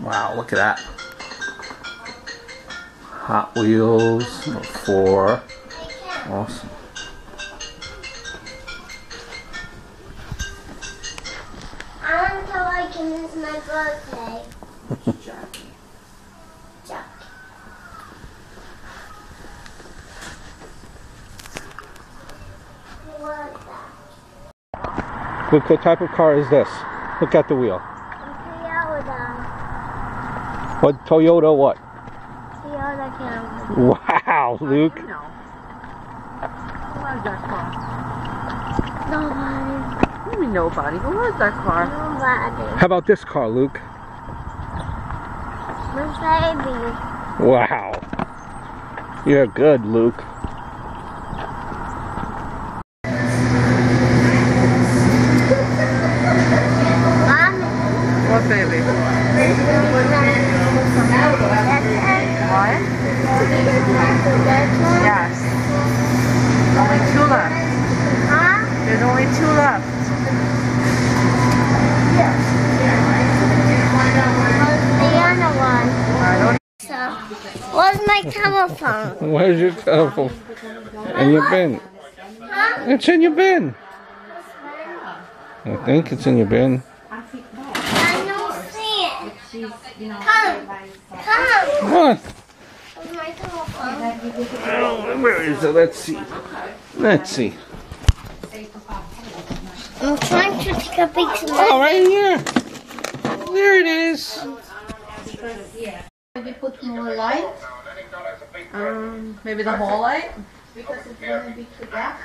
Wow, look at that. Hot Wheels number four. Awesome. I want to like him. My birthday. Jack. What is that? Look, what type of car is this? Look at the wheel. Toyota. What Toyota what? Toyota Camry. Wow, Luke. No. Who has that car? Nobody. What do you nobody? Who has that car? Nobody. How about this car, Luke? Mercedes. Wow. You're good, Luke. Mommy. What baby? That's it. What? That's it. Yes. Only two left. Huh? There's only two left. What's the other one? I don't So, where's my telephone? Where's your telephone? In your bin. Huh? It's in your bin. I think it's in your bin. I don't see it. Come. Come. What? Where's my telephone? Oh, where is it? Let's see. Let's see. I'm trying to take a picture. Oh, right here. There it is. Maybe put more light Um, maybe the whole light? because it's gonna be too dark.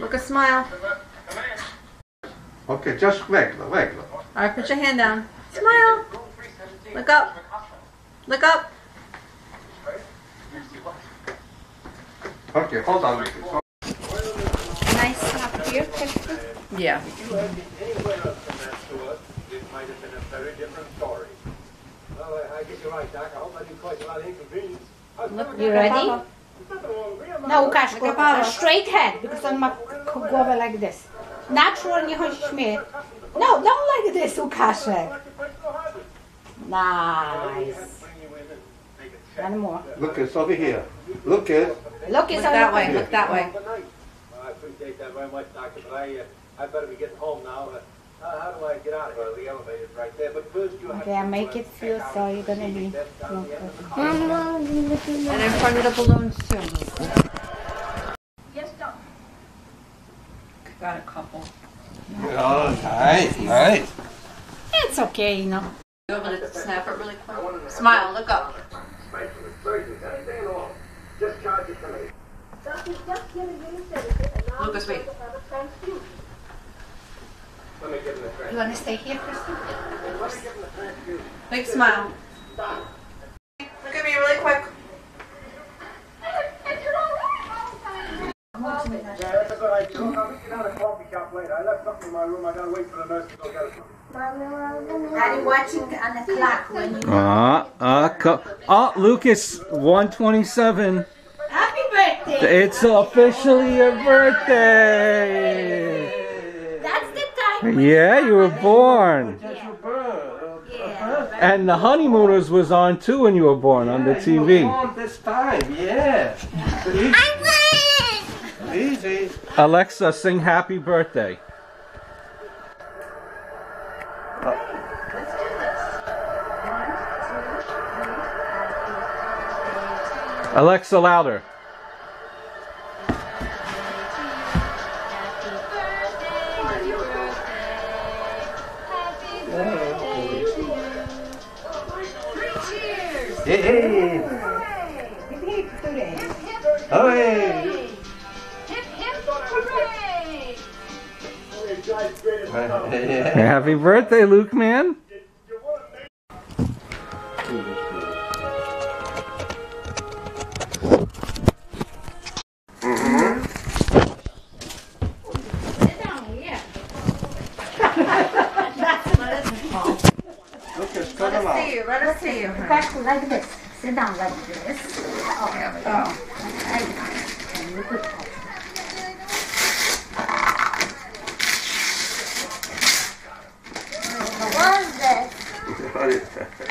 Look a smile. Okay, just regular, regular. Alright, put your hand down. Smile. Look up. Look up. Okay, hold on. Nice up here, picture. Yeah. It might have been a very different story. Well, I guess you're right, Doc. I hope I didn't cause you a lot of inconvenience. You ready? No, Łukaszku, straight head, because on ma k- głowę like this. Natural, niech on śmieje. No, don't like this, Łukaszek. Nice. One more. Look, it's over here. Look, it. Look, it's Look that way. on Look that way. I appreciate that very much, Doctor, but uh, I, better be getting home now. Uh, how, how do I get out of here? The elevator's right there, but first you have Okay, I make it feel so you're gonna be. And in front of the balloons too. Got a couple. Oh, nice, nice. It's okay, you know. You want me to snap it really quick? Smile. Look up. Just charge it to me. Lucas, wait. Let me give him the transfer. You wanna stay here, Kristen? Big smile. Look at me really quick. Yeah, that's a good idea. Look, I'll meet you down at the coffee shop later. I left something in my room. I gotta wait for the nurse to go get it. Are you watching on the clock when you... Uh, uh, co- oh, Lucas, 127. Happy birthday! It's officially your birthday. That's the time. Yeah, you were born. And the Honeymooners was on too when you were born on the TV. This time, yeah. Easy. Alexa, sing happy birthday. Alexa, louder. Hey, hey. Hooray. Yeah. Happy birthday, Luke, man. down like this. Oh, there we go. Oh.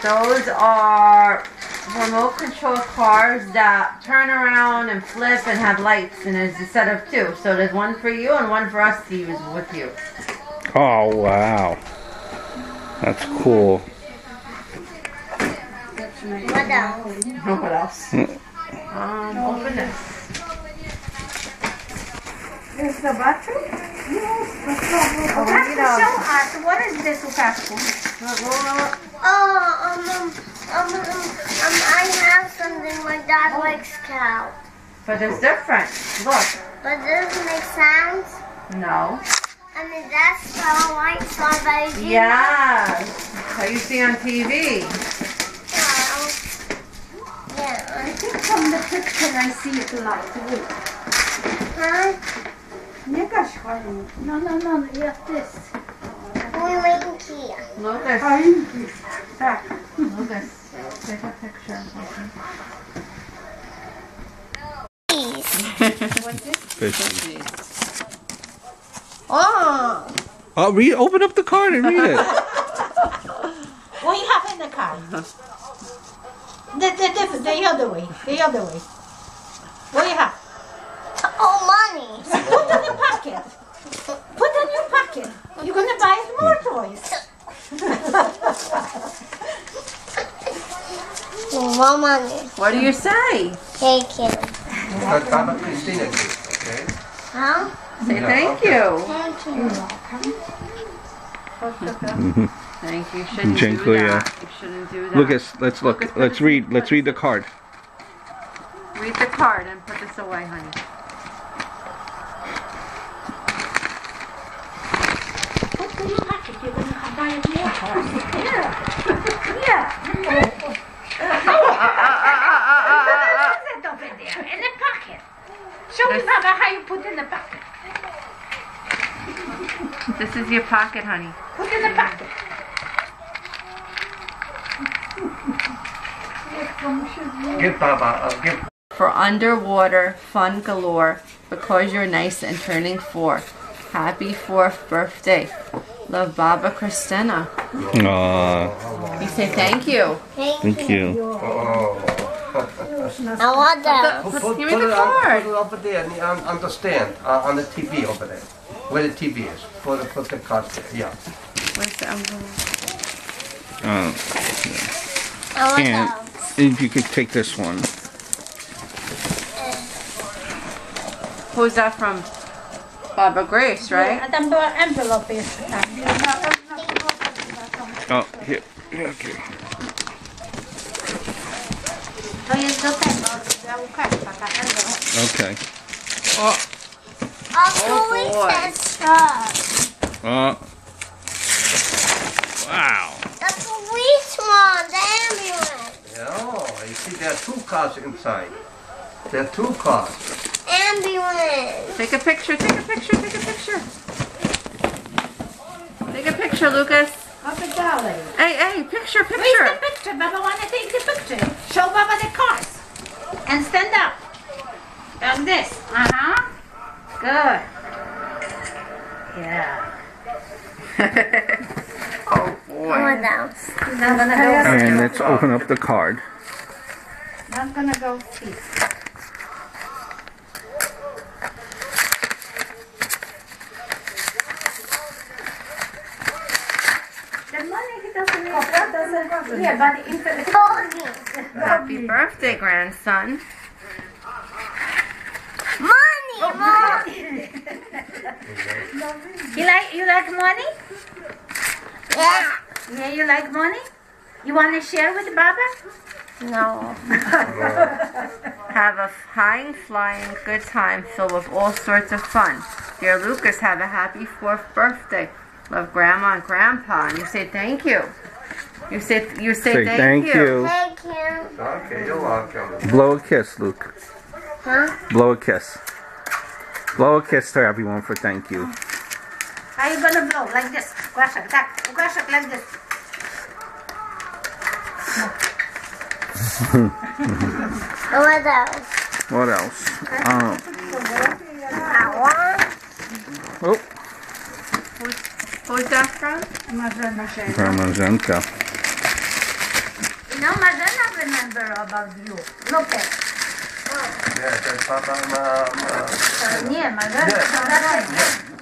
Those are remote control cars that turn around and flip and have lights, and there's a set of two. So there's one for you and one for us to use with you. Oh, wow. That's cool. What else? What else? Um, open this. Jest zobaczył? Oh, Łukaszku, show us. What is this, Łukaszku? Oh, um, um, um, um, um, I have something. My dad likes cow. But it's different. Look. But does it make sense? No. I mean, that's so white strawberry. Yes. How you see on TV. Well, yeah. I think from the picture I see it like this. Huh? Nie gaś choinki. No, no, no, jak this. We're making Kia. Lucas. Choinki. Tak. Lucas. Take a picture. Fishy. Oh. Oh, read. Open up the card and read it. What you have in the car? Uh-huh. The, the, the, the other way. The other way. What do you have? Oh, money. Put in your pocket. Put in your pocket. You're gonna buy more toys. More money. What do you say? Take it. But Baba Christina gives, okay? Huh? Say thank you. Thank you. Thank you. You shouldn't Dziękuję. do that. You shouldn't do that. Lucas, let's look. Let's read. Let's read the card. Read the card and put this away, honey. Put in your pocket. You're gonna buy more toys. Yeah. Yeah. Put it over there in the pocket. Show me, Baba, how you put in the pocket. This is your pocket, honey. Put in the pocket. Give Baba, uh, give For underwater fun galore, because you're nice and turning four. Happy fourth birthday. Love Baba Christina. Aw, You say thank you. Thank, thank you. Oh. I want that. Put, Just put, give me the on, card. put it over there and on, on the stand, uh, on the TV over there, where the TV is. Put, the- put the cards there, yeah. Where's the envelope? Uh, I want and that. If you could take this one. Who's that from? Baba Grace, right? A tam envelope jeszcze tam. Oh, here. here, Okay. To jest do tego, dla Łukaszka, ta envelope. Okay. Also, we boy. said stuff. Uh. Wow. That's a which one, the ambulance. Yeah, you see there are two cars inside. There are two cars. Ambulance. Take a picture, take a picture, take a picture. Take a picture, Lucas. Oby dalej. Hey, hey, picture, Where's picture. the picture? Baba wanna take the picture. Show Baba the cars. And stand up. Like this. Uh-huh. Good. Yeah. oh boy. What else? Now gonna go. And let's open up the card. Now gonna go see. The money he doesn't need. That doesn't. Yeah, but if it Doggy. Happy birthday, grandson. Money, oh, Mom. You like you like money? Yeah. Yeah, you like money? You wanna share with Baba? No. Have a flying, flying good time filled with all sorts of fun. Dear Lucas, have a happy fourth birthday. Love Grandma and Grandpa. And you say thank you. You say you say, Say thank, thank you. Thank you. Okay, you're welcome. Blow a kiss, Luke. Huh? Blow a kiss. Blow a kiss to everyone for thank you. How you gonna blow? Like this. Łukaszek, tak. Łukaszek, like this. What else? What else? Um, I want. oh, Who's that from? from Mazenka. You know, Madonna remember about you. Look at. Yeah, that's Papa, um, uh, Nie, Madonna. Yeah. Madonna.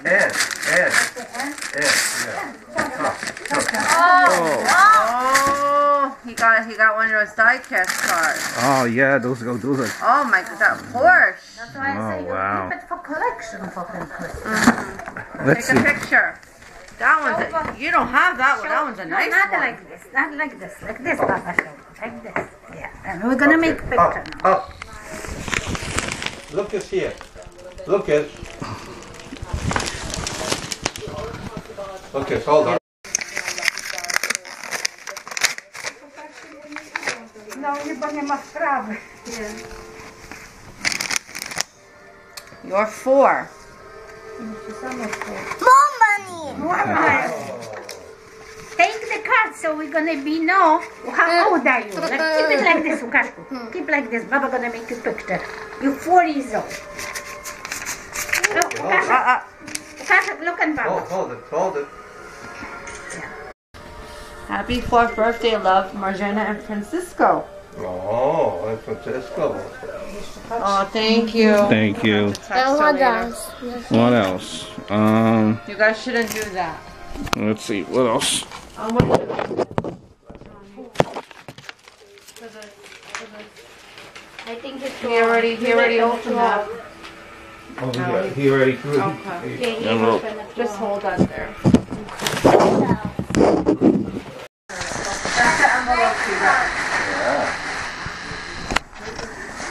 and, and, and, yeah. Oh, he got he got one of those diecast cars. Oh yeah, those go those are. Oh my god, that Porsche. That's why I Oh, say you wow. keep it for collection for him, Chris. Let's Take a picture. That one's a, you don't have that one. That one's a No, nice not one. like this. Not like this. Like this, Papa. show. Like this. Yeah. And we're gonna make oh, picture Up, now. up. Look at here. Look at. Okay, hold on. No, chyba nie ma sprawy. You're four. More money. Take the card so we're gonna be know how old are you. Like, keep it like this, Łukaszku. Keep like this. Baba gonna make you picture. You're four years old. No, Łukaszek, Uh, uh, Łukaszek, look at Hold, Baba. hold it, hold it. happy fourth birthday, love, Marjana and Francisco. Oh, and Francesco. Oh, thank you. Thank you. Text her later. What else? Um, You guys shouldn't do that. let's see. What else? Um, what- I think it's He already he already opened up. Oh, yeah, he already threw. Okay. Yeah, he opened. Just hold that there.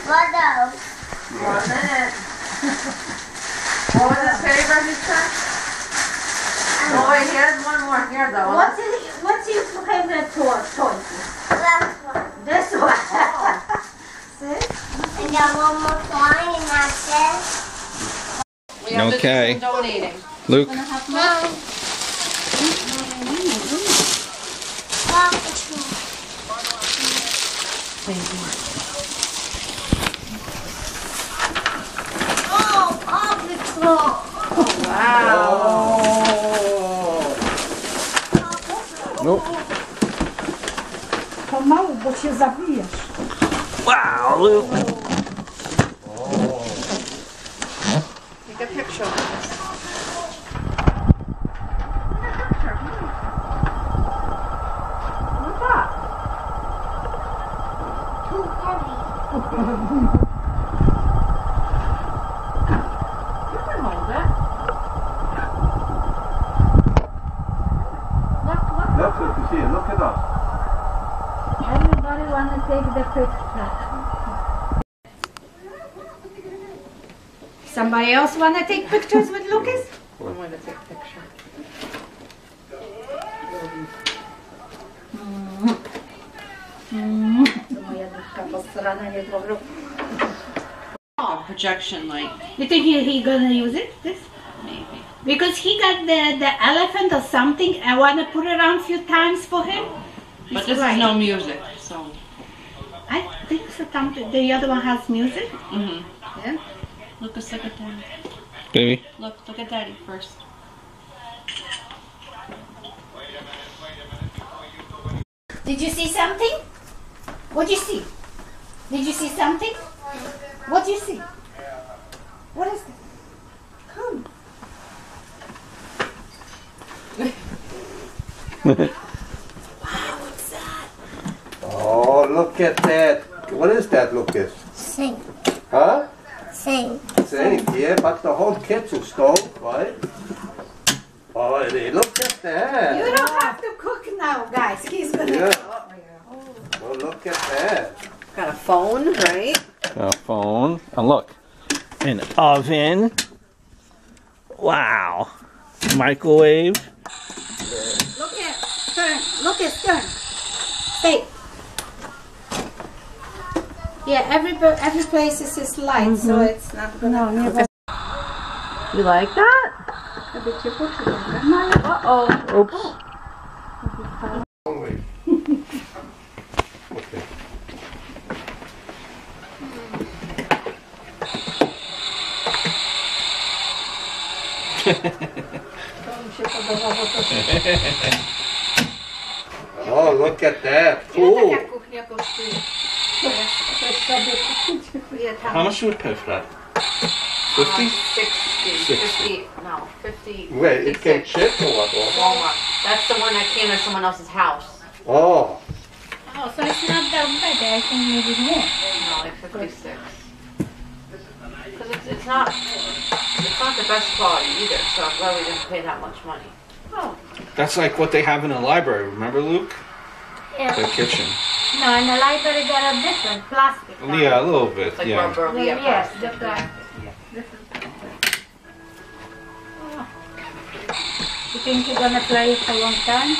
What else? One minute. What was his favorite, he said? Oh, wait, here's one more. Here, though. What's his, what's your favorite toy? toy? Last one. This one. And then one more coin and that's it. We have Okay. donating. Luke. Mom. Paw Patrol. Oh, Paw Patrol. Wow. Nope. Pomału, bo się zabijesz. Wow, Luke. Take a picture of this. Too heavy. Look at you see, look at us. Everybody wanna take the picture. Somebody else wanna take pictures with Lucas? I'm going to take a picture. Moja duszka posrana nie powrót. Oh, projection light. You think he, he gonna use it? This? Maybe. Because he got the, the elephant or something. I wanna put it on a few times for him. But He's this right. is no music, so. I think so. The other one has music. Mm-hmm. Yeah. Lucas, look at daddy. Baby. Look, look at daddy first. Did you see something? What did you see? Did you see something? What did you see? What is that? Come. Wow, what's that? Oh, look at that. What is that, Lucas? Sing. Huh? Sing. Sink, yeah, but the whole kitchen stove, right? Oh, hey, look at that. You don't have to cook now, guys. He's gonna. Yeah. Oh, look at that. Got a phone, right? A phone. And look, an oven. Wow. Microwave. Look at turn. Look at turn. Stay. Yeah, every every place is his light, so it's not gonna. No, never. You like that? A bit too Uh oh. Oops. Hungry. Okay. Oh, look at that. Cool. Taka kuchnia How much do we pay for that? Fifty? 60, 50, no, 50. Wait, it came 56. chip or what? Walmart. That's the one that came at someone else's house. Oh, Oh, so it's not that bad. I think maybe more. No, like 56. Because it's, it's not, it's not the best quality either, so I'm glad we didn't pay that much money. Oh. That's like what they have in the library. Remember, Luke? The kitchen. No, in the library there are different plastic. now. Yeah, a little bit. It's like Yeah. rubber, Yeah, yeah, yes, plastic, the yeah. plastic. Yes, this Oh. You think you're gonna play it for a long time?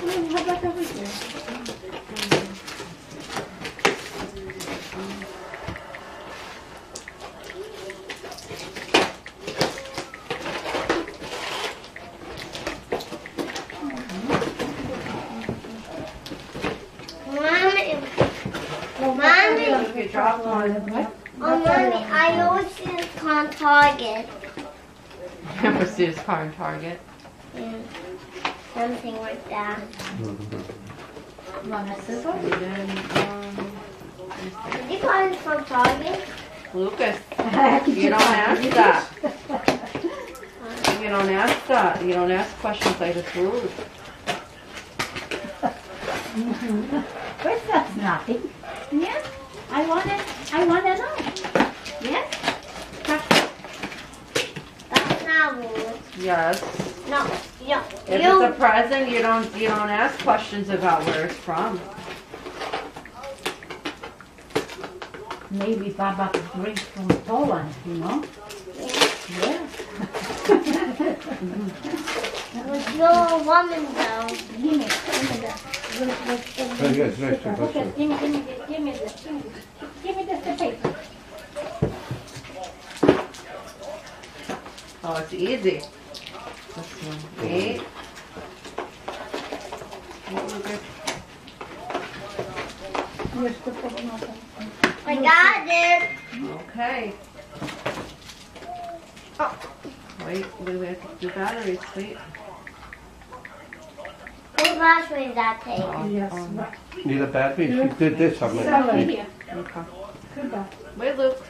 How about over here? Mommy, mommy, You dropped one. oh, mommy, I always see this on Target. Never see this car in Target. Yeah. Something like that. Want a scissor? Then, um, Did you buy this from Target? Lucas, you don't ask that. You don't ask that. You don't ask questions like it's rude. But that's nothing. Yes, I wanna, I wanna know. Yes? That's not rude. Yes. No, you, If it's a you, present, you don't you don't ask questions about where it's from. Maybe Baba brings from Poland, you know? Yeah. you're a woman though. Give me, give me the. with- with- with- Very good, very with- good, Lucas. Give me, give me, the- give me this, give me this. Give me this, the paper. Oh, it's easy. This one. Eight. Here's the paper. I got it. Okay. Oh. Wait, wait, we have to do batteries. Wait. Whose battery is that take? Oh, Yes, um, need a battery? She did this, I mean. Over here. okay. Goodbye. Wait, Luke.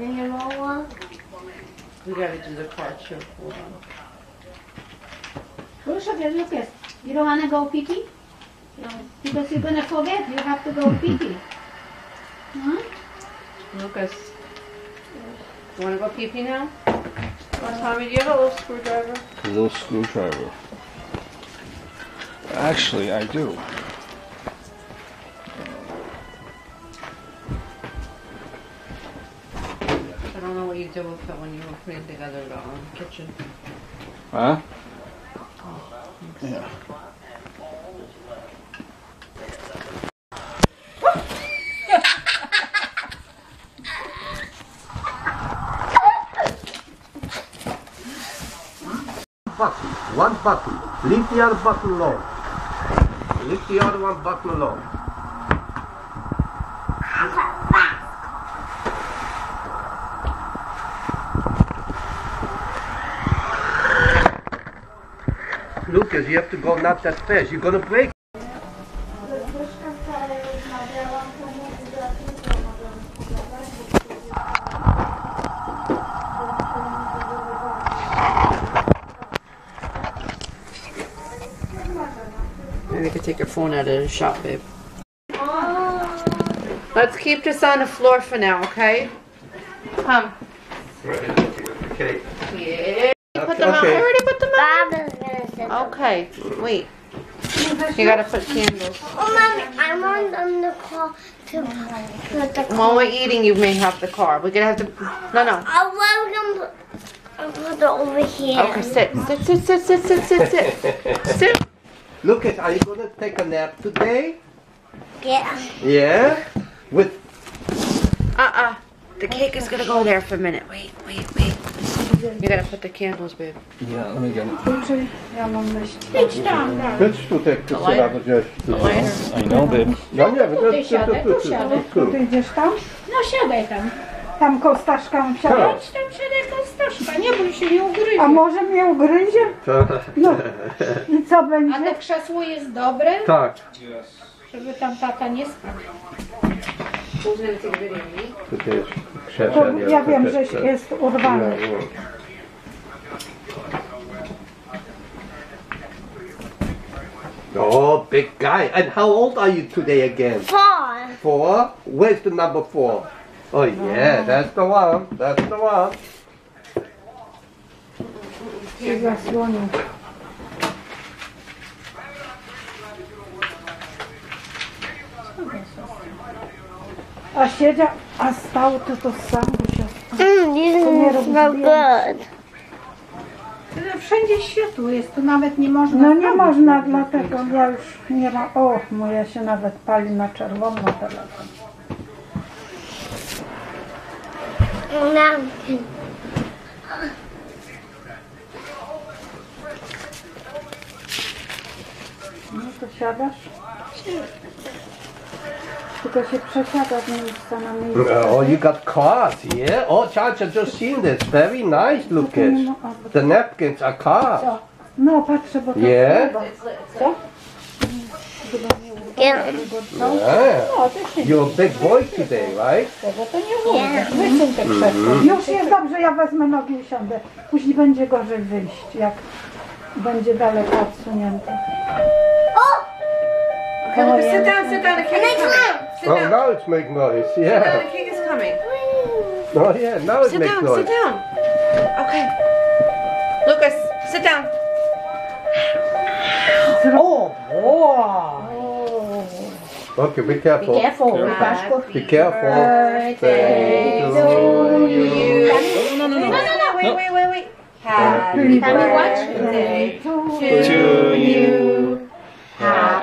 Is it your one? We gotta do the car too. Hold on. Lucas. You don't wanna go pee pee? No. Because you're gonna forget. You have to go pee pee. Huh? Lucas. You wanna go pee pee now? What Tommy, do you have a little screwdriver? A little screwdriver. Actually, I do. do double cut when you were putting together the um, kitchen. Huh? Oh, yeah. buckle, one button, leave the other button alone. Leave the other one button alone. You have to go not that fast. You're gonna break. Maybe you could take your phone out of the shop, babe. Let's keep this on the floor for now, okay? Come. Okay. Yeah. Put them out. I Okay. already out. Bob is gonna sit. Okay, wait. You gotta put candles. Oh, mommy, I want them to call to put the While we're eating, you may have the car. We're gonna have to. No, no. I want them to I'll put it over here. Okay, sit, sit, sit, sit, sit, sit, sit, sit. Sit. Lucas, are you gonna take a nap today? Yeah. Yeah. With Uh-uh. The cake is gonna go there for a minute. Wait, wait, wait. You gotta put the candles, babe. Yeah, let me get it. Czy ja mam myśl? Chodź tutaj, Krystyna, bo gdzieś tutaj. I know, babe. Ja nie tu, siadaj, tu, siadaj. tu. Ty idziesz tam? No siadaj tam. Tam kostaszka siadać? Tak. Tam siadaj kostaszka, nie bój się, nie ugryzie. A może mnie ugryzie? Tak. No. I co A będzie? to krzesło jest dobre, Tak. żeby tam tata nie spał. Tutaj jest To krzeszenie. ja wiem, że jest urwany. Oh, big guy. And how old are you today again? Four. Four? Where's the number four? Oh, yeah, that's the one. That's the one. Się zasłonił. A siedział, a stał to to samo się. Mm, this is good. Wszędzie światło jest, tu nawet nie można. No nie można, tego. dlatego ja już nie ma. O, moja się nawet pali na czerwono telefon. Now, No to siadasz? Tylko się przesiada z miejsca na miejsce. Oh, you got cards, yeah? Oh, Charles, I've just seen this. Very nice, Lucas. No, bo- The napkins are cards. No patrzę, bo to Nie? chyba. Co? yeah. Yeah. No, to się You're a big boy today, right? to nie mówię. Wysuń te krzesło. Już jest dobrze, ja wezmę nogi i siądę. Później będzie gorzej wyjść, jak będzie daleko odsunięte. Okay, Lucas, oh, sit down, sit down. The cake is coming. Sit Oh, down. now it's making noise. Sit down, Yeah. the cake is coming. Oh, yeah, now it Sit makes down, noise. sit down. Okay. Lucas, sit down. Oh, oh. Okay, be careful. Be careful, Łukaszku. Be careful. Birthday to you. No, no, no, no. No, no, no. Wait, wait, wait, wait. Happy Can you watch? birthday To you.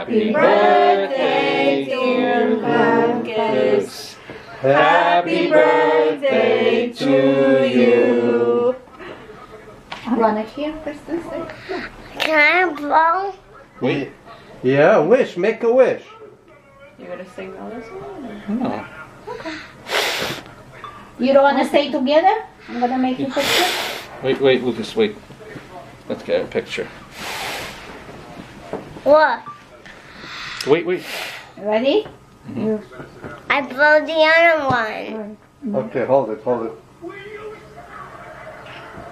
Happy birthday, dear Lucas. Happy birthday to you. Wanna hear Kristen say? Can I blow? Wait. Yeah, wish. Make a wish. You're gonna sing all this No. Oh. You don't wanna stay together? I'm gonna make you picture. Wait, wait, Lucas, wait. Let's get a picture. What? Wait, wait. Ready? Mm-hmm. I blow the other one. Okay, hold it, hold it.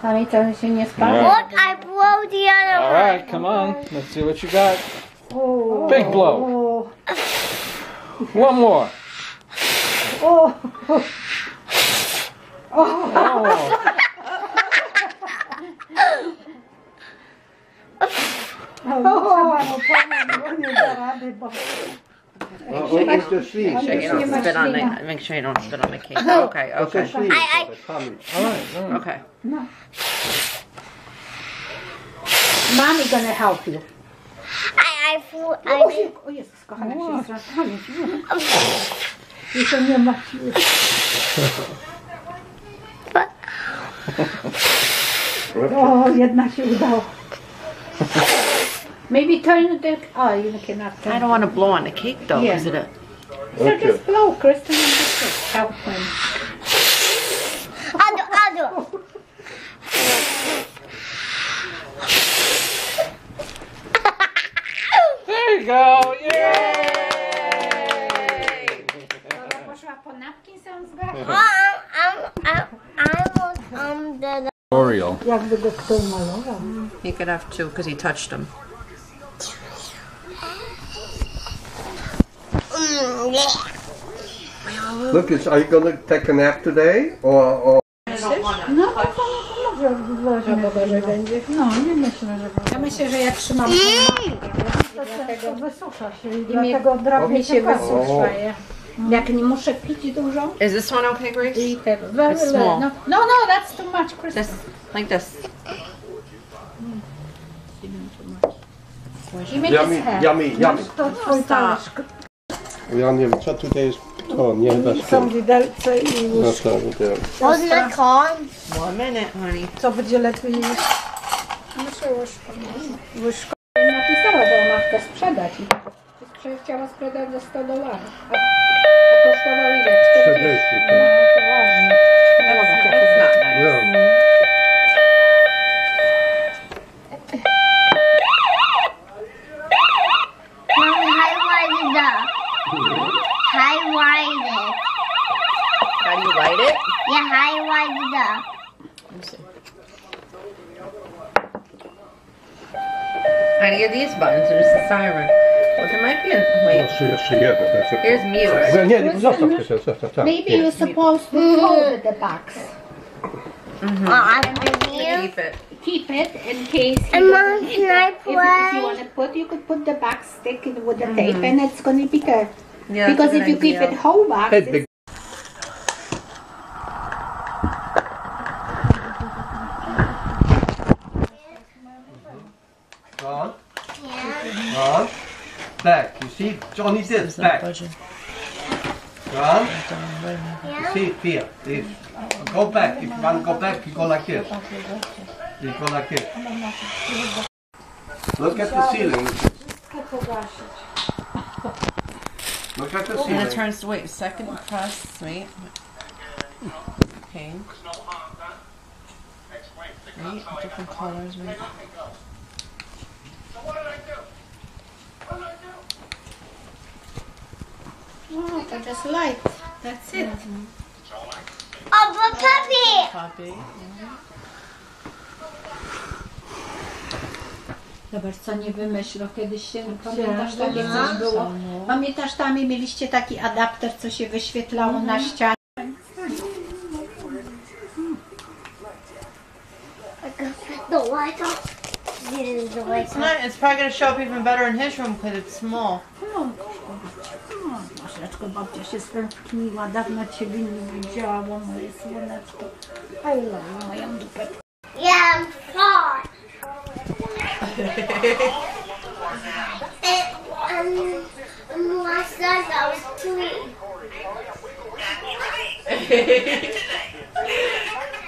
Sami co się nie spadło? Look, I blow the other All one. All right, come on. Let's see what you got. O, Big blow. o, One more. Oh. o, trzeba mu pomóc, bo nie da rady, bo Oh, oh, what's your sleeve? Shake it, don't spit on the, make sure you don't spit on the cake. Okay, What's your okay, sleeve? I- I- for the tummy? All right. All right. okay. Mommy gonna help you. I, I flew, I O, did. się, o Jezus, kochana, się zrastanie. już to nie ma siły. O, jedna się udało. Maybe turn the... Oh, you cannot turn. I don't want to blow on the cake though, because Yeah. it. So Okay. just blow, Kristen, and just help him. I'll do, I'll do. There you go. Yay! Dobra, poszła po napkin, sam zgasł. Oh, I'm, I'm, I'm, I'm the, Oreo. Jakby go ktoś malował. He could have two because he touched them. Mm, yeah. Lucas, are you gonna take a nap today? Or, or No to może będzie. No, nie myślę, że Ja myślę, że ja trzymam to wysusza się i dlatego mi się wysusza je. Jak nie muszę pić dużo Is this one okay, Grace? i. Very It's small. No, no, no, that's too much, Kristen. This, like this. Make yummy, yummy, yummy. To twój talerz. Ja nie wiem, co tutaj jest to, nie da Są widelce i No łóżko. to. Wasn't that corn? One minute, honey. Co będzie lepiej niż Muszę łyżką. łyżko? Napisała, że ona chce sprzedać. i sprze- Chciała sprzedać za 100 dolarów. A, a kosztował ile? 40. 40, No to ładnie. That's not nice. No. Yeah, highlight it up. Any of these buttons, there's the siren. Well, there might be a. Wait, Jeszcze, jeszcze jeden. tak. here's mute. Nie, nie, zostaw to, zostaw, tak. Maybe nie. you're supposed to mm-hmm. hold the box. Oh, I'm here. Keep it. Keep it in case And Mom, eat can I it. If, if you want to put, you could put the box stick in with the mm-hmm. tape and it's going to be good. Yeah, because if you good keep it whole box, Hey, big. On, Yeah. on, back. You see, Johnny did back. On, Yeah. see, here, this. Go back. If you want to go back, you go like this. You go like this. Look at the ceiling. Look at the ceiling. And it ceiling. to Wait, second press. Wait. Okay. Wait, different colors. Wait. Oh, I just light. That's it. Oh, but puppy. Copy. Zobacz, co nie wymyślą. Kiedyś się, pamiętasz, takie coś było? Pamiętasz, tam mieliście taki adapter, co się wyświetlało na mhm. ścianie? I got the light off. This is the light It's not. It's probably gonna show up even better in his room because it's small. Słoneczko, babcia się stęskniła, dawno Ciebie nie widziała, moje słoneczko. I love you, moją dupę. Yeah, I'm far. and, um, last night I was three.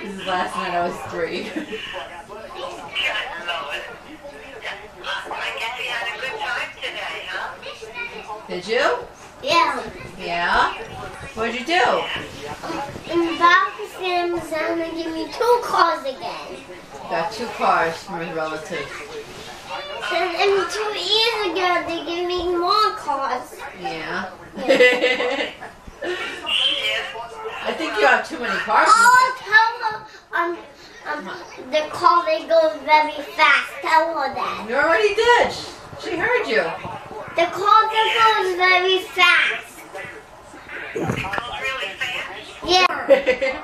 This is last night I was three. Did you? Yeah. Yeah. What'd you do? And Bob was gonna give me two cars again. Got two cars from his relative. And, and two years ago, they gave me more cars. Yeah. I think you have too many cars. Oh, tell her um, um, the car they go very fast. Tell her that. You already did. She heard you. The car that goes very fast. Yeah.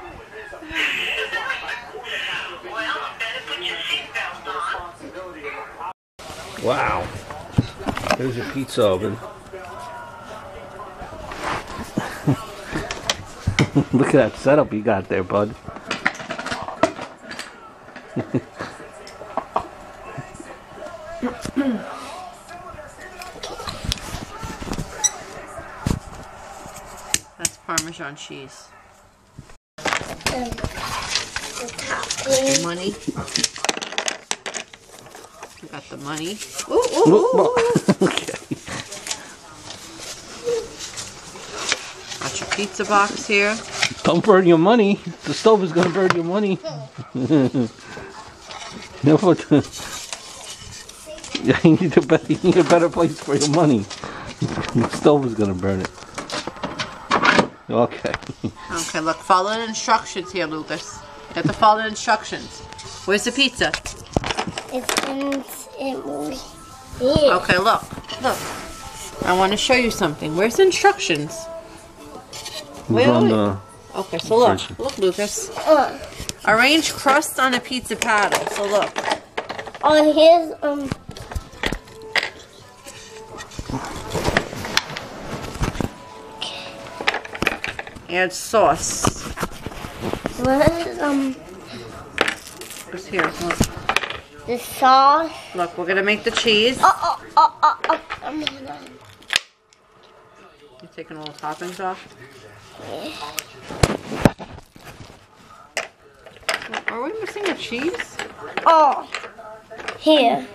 Wow. There's your pizza oven. Look at that setup you got there, bud. That's Parmesan cheese. The topping. Money. We got the money. Ooh, ooh, ooh. okay. Got your pizza box here. Don't burn your money. The stove is gonna burn your money. no, but you need a better, you need a better place for your money. the stove is gonna burn it. Okay. Okay, look, follow the instructions here, Lucas. You have to follow the instructions. Where's the pizza? It's in it was here. Okay, look, look. I want to show you something. Where's the instructions? Wait, It's on wait. the- Okay, so look, look, Lucas. Uh, Arrange crust on a pizza paddle. So look, on his um. add sauce. What is um Just here, look. the sauce? Look, we're gonna make the cheese. Oh oh oh oh oh. Um, You taking all the toppings off. Are we missing the cheese? Oh, here.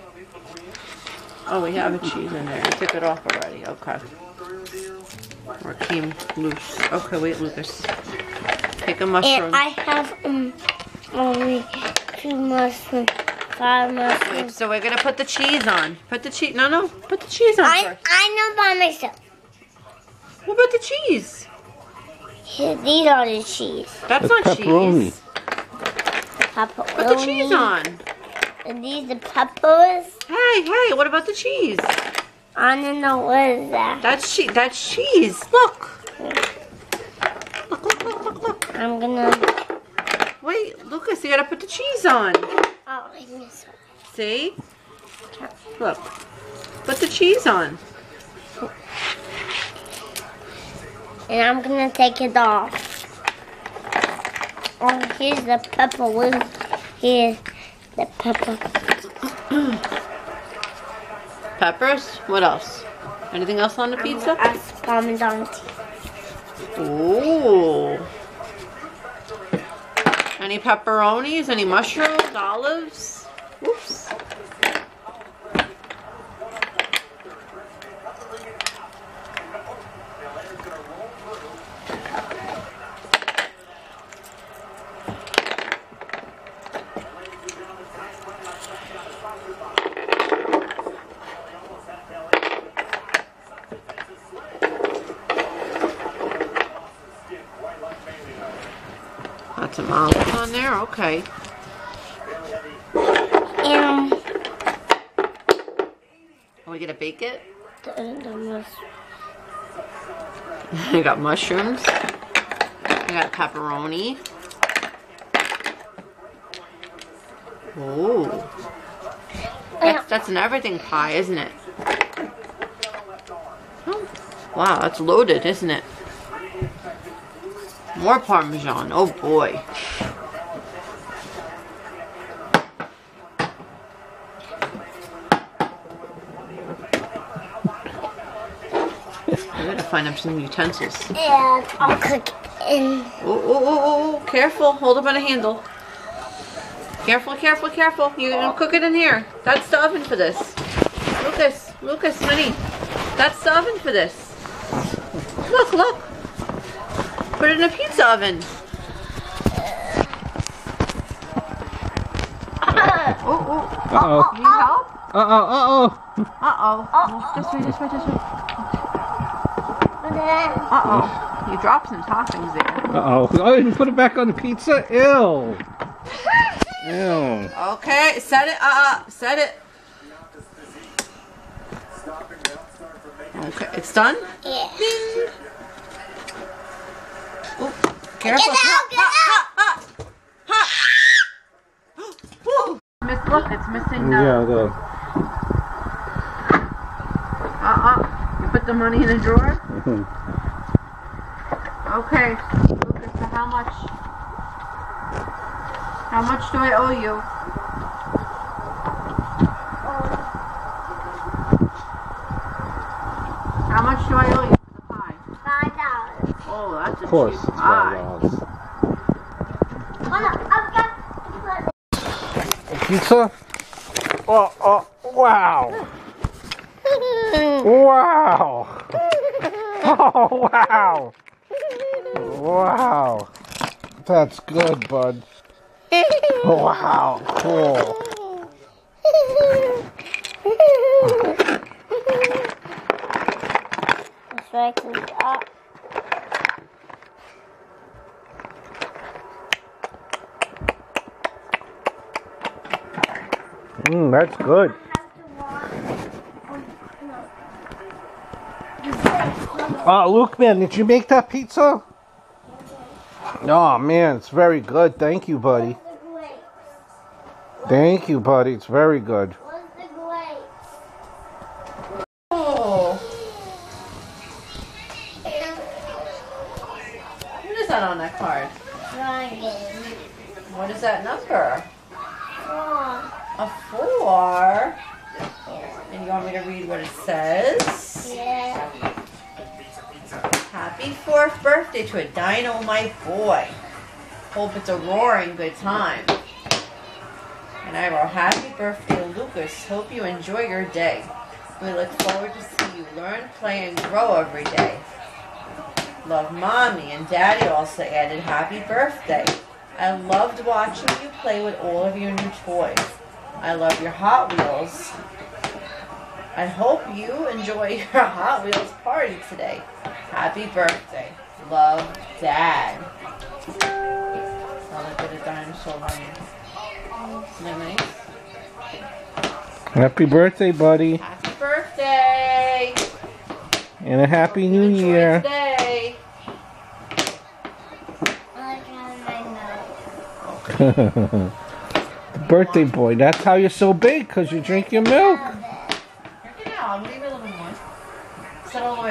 Oh, we have a cheese in there. I took it off already. Okay. Or came loose. Okay, wait, Lucas. Take a mushroom. And I have um only two mushrooms, five mushrooms. so we're gonna put the cheese on. Put the cheese. No, no. Put the cheese on I first. I know by myself. What about the cheese? These are the cheese. That's That's not pepperoni. cheese. Pepperoni. Put the cheese on. And these the peppers. Hey, hey, what about the cheese? I don't know what is that. That's cheese. That's cheese. Look. Look, look, look, look, look. I'm gonna. Wait, Lucas, you gotta put the cheese on. Oh, I missed one. See? Look. Put the cheese on. And I'm gonna take it off. Oh, here's the pepper. Here's the pepper? Peppers. What else? Anything else on the pizza? Ask Parmesan cheese. Ooh. Any pepperonis? Any mushrooms? Olives? Oops. Some olives oh, on there. Okay. Um, and Are we gonna bake it? the, the I got mushrooms. I got pepperoni. Ooh. That's, that's an everything pie, isn't it? Oh, wow, that's loaded, isn't it? More Parmesan. Oh boy. I gotta find up some utensils. and I'll cook in. Oh, oh, oh, oh, oh, careful. Hold up on a handle. Careful, careful, careful. You're gonna cook it in here. That's the oven for this. Lucas, Lucas, honey. That's the oven for this. Look, look. Put it in a pizza oven. Oh, oh. Uh-oh. Need help? Uh-oh, uh-oh. Uh-oh. Just wait, just wait, just wait. Uh-oh. You dropped some toppings there. Uh-oh. Oh, you put it back on the pizza? Ew. Ew. Okay, set it. Uh, uh, set it. Okay, it's done. Yeah. Ding. Careful. Get out, get out. ha, ha, ha. Miss, look, it's missing the. Yeah, the... Uh, uh. You put the money in the drawer. Okay. Lucas, so how much? How much do I owe you? How much do I owe you for the pie? Five dollars. Oh, that's a Of course, cheap pie. $5. Hold on, I've got to put Pizza? Oh, oh, wow. Wow. Oh, wow. Wow. That's good, bud. Wow, cool. That's right, clean it up. Mm, that's good. Oh, Luke, man, did you make that pizza? Oh, man, it's very good. Thank you, buddy. What's the grapes? Thank you, buddy. It's very good. What's the grapes? Oh. What is that on that card? Dragon. What is that number? Four. A four. And you want me to read what it says? Yeah. Happy fourth birthday to a dynamite boy. Hope it's a roaring good time. And I wrote, Happy birthday, Lucas. Hope you enjoy your day. We look forward to see you learn, play, and grow every day. Love mommy and daddy also added happy birthday. I loved watching you play with all of your new toys. I love your Hot Wheels. I hope you enjoy your Hot Wheels party today. Happy birthday. Love, Dad. Sound like a dinosaur running. Isn't that nice? Happy birthday, buddy. Happy birthday. And a happy new Enjoy year. today. Look at the birthday boy. That's how you're so big, because you drink your milk. Drink it now. I'll leave it a little more. Set all the